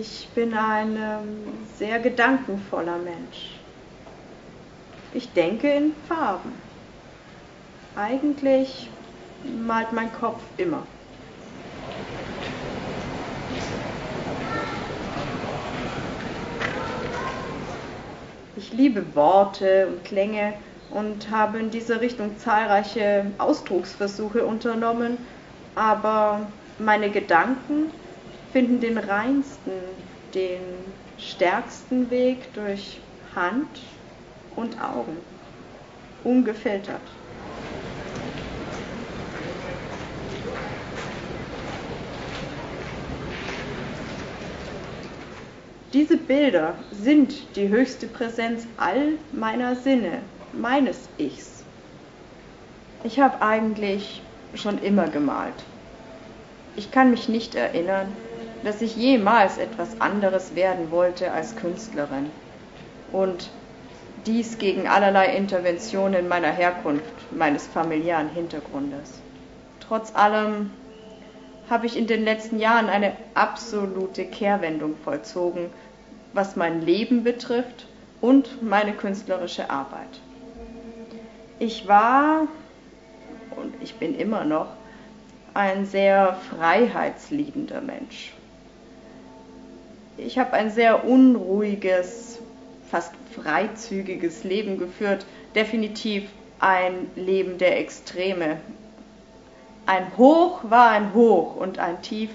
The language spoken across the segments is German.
Ich bin ein ähm, sehr gedankenvoller Mensch. Ich denke in Farben. Eigentlich malt mein Kopf immer. Ich liebe Worte und Klänge und habe in dieser Richtung zahlreiche Ausdrucksversuche unternommen, aber meine Gedanken finden den reinsten, den stärksten Weg durch Hand und Augen, ungefiltert. Diese Bilder sind die höchste Präsenz all meiner Sinne, meines Ichs. Ich habe eigentlich schon immer gemalt. Ich kann mich nicht erinnern, dass ich jemals etwas anderes werden wollte als Künstlerin. Und dies gegen allerlei Interventionen meiner Herkunft, meines familiären Hintergrundes. Trotz allem habe ich in den letzten Jahren eine absolute Kehrwendung vollzogen, was mein Leben betrifft und meine künstlerische Arbeit. Ich war und ich bin immer noch ein sehr freiheitsliebender Mensch. Ich habe ein sehr unruhiges, fast freizügiges Leben geführt, definitiv ein Leben der Extreme. Ein Hoch war ein Hoch und ein Tief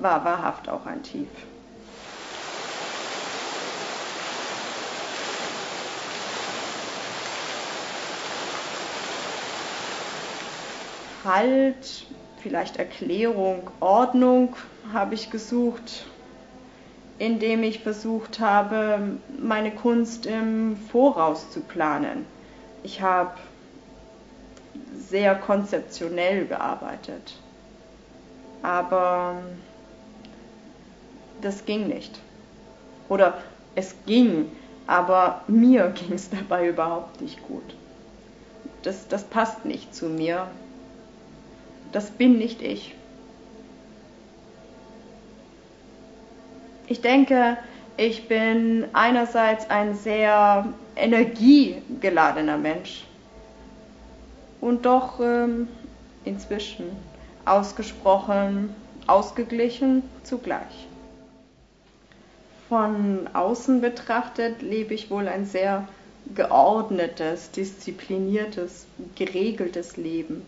war wahrhaft auch ein Tief. Halt, vielleicht Erklärung, Ordnung habe ich gesucht, indem ich versucht habe, meine Kunst im Voraus zu planen. Ich habe sehr konzeptionell gearbeitet, aber das ging nicht. Oder es ging, aber mir ging es dabei überhaupt nicht gut. Das, das passt nicht zu mir das bin nicht ich. Ich denke, ich bin einerseits ein sehr energiegeladener Mensch und doch ähm, inzwischen ausgesprochen ausgeglichen zugleich. Von außen betrachtet lebe ich wohl ein sehr geordnetes, diszipliniertes, geregeltes Leben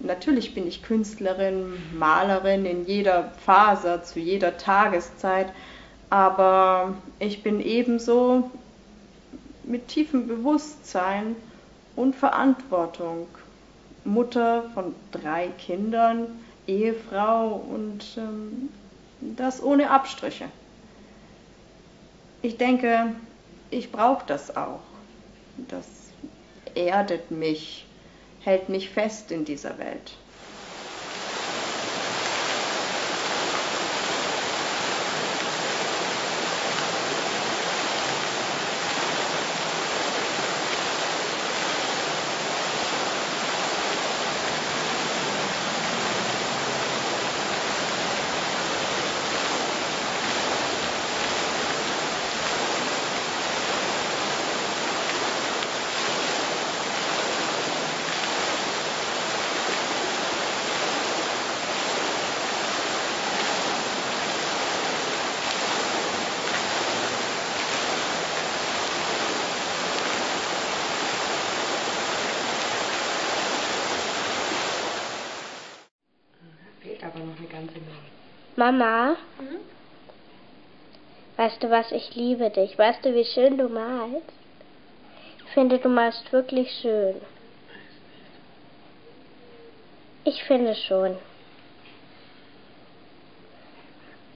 Natürlich bin ich Künstlerin, Malerin in jeder Phase, zu jeder Tageszeit, aber ich bin ebenso mit tiefem Bewusstsein und Verantwortung Mutter von drei Kindern, Ehefrau und ähm, das ohne Abstriche. Ich denke, ich brauche das auch. Das erdet mich hält mich fest in dieser Welt. Mama, mhm. weißt du was, ich liebe dich. Weißt du, wie schön du malst? Ich finde, du malst wirklich schön. Ich finde schon.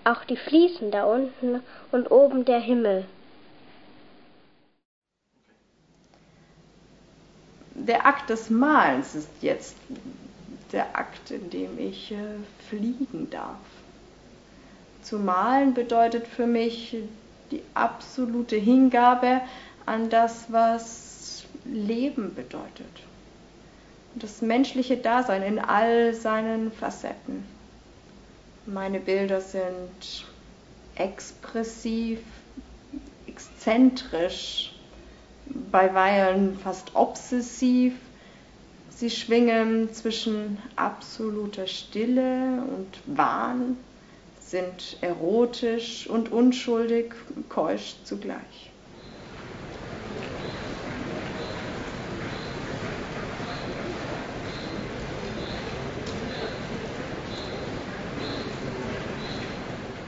Auch die Fliesen da unten und oben der Himmel. Der Akt des Malens ist jetzt der Akt, in dem ich äh, fliegen darf. Zu malen bedeutet für mich die absolute Hingabe an das, was Leben bedeutet. Das menschliche Dasein in all seinen Facetten. Meine Bilder sind expressiv, exzentrisch, beiweilen fast obsessiv. Sie schwingen zwischen absoluter Stille und Wahn, sind erotisch und unschuldig, keusch zugleich.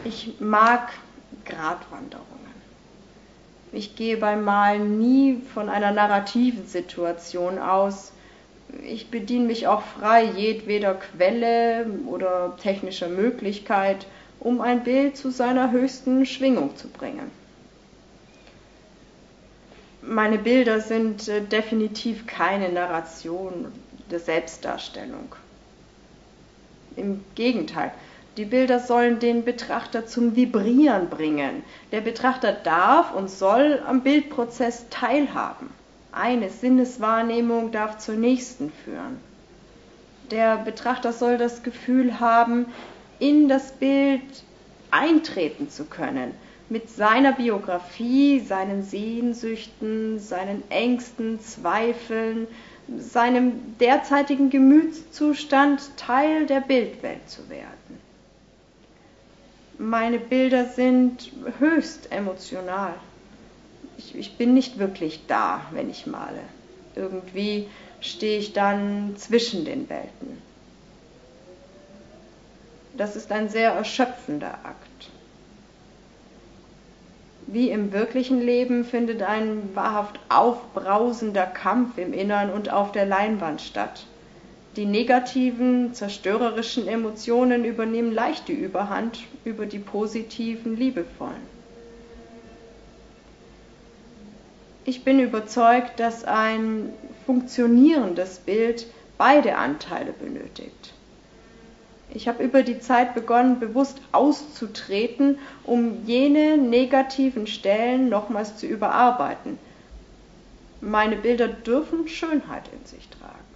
Ich mag Gratwanderungen. Ich gehe beim Malen nie von einer narrativen Situation aus. Ich bediene mich auch frei jedweder Quelle oder technischer Möglichkeit, um ein Bild zu seiner höchsten Schwingung zu bringen. Meine Bilder sind äh, definitiv keine Narration der Selbstdarstellung. Im Gegenteil, die Bilder sollen den Betrachter zum Vibrieren bringen. Der Betrachter darf und soll am Bildprozess teilhaben. Eine Sinneswahrnehmung darf zur nächsten führen. Der Betrachter soll das Gefühl haben, in das Bild eintreten zu können, mit seiner Biografie, seinen Sehnsüchten, seinen Ängsten, Zweifeln, seinem derzeitigen Gemütszustand Teil der Bildwelt zu werden meine Bilder sind höchst emotional. Ich, ich, bin nicht wirklich da, wenn ich male. Irgendwie stehe ich dann zwischen den Welten. Das ist ein sehr erschöpfender Akt. Wie im wirklichen Leben findet ein wahrhaft aufbrausender Kampf im Innern und auf der Leinwand statt. Die negativen, zerstörerischen Emotionen übernehmen leicht die Überhand über die positiven, liebevollen. Ich bin überzeugt, dass ein funktionierendes Bild beide Anteile benötigt. Ich habe über die Zeit begonnen, bewusst auszutreten, um jene negativen Stellen nochmals zu überarbeiten. Meine Bilder dürfen Schönheit in sich tragen.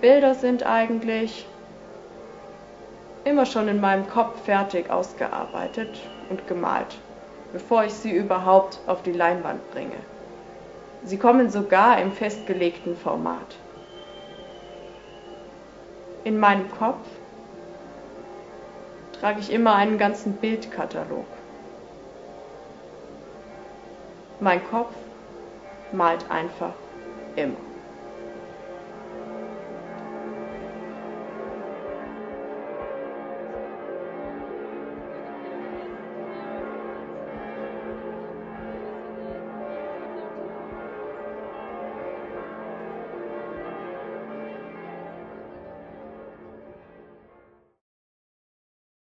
Bilder sind eigentlich immer schon in meinem Kopf fertig ausgearbeitet und gemalt, bevor ich sie überhaupt auf die Leinwand bringe. Sie kommen sogar im festgelegten Format. In meinem Kopf trage ich immer einen ganzen Bildkatalog. Mein Kopf malt einfach immer.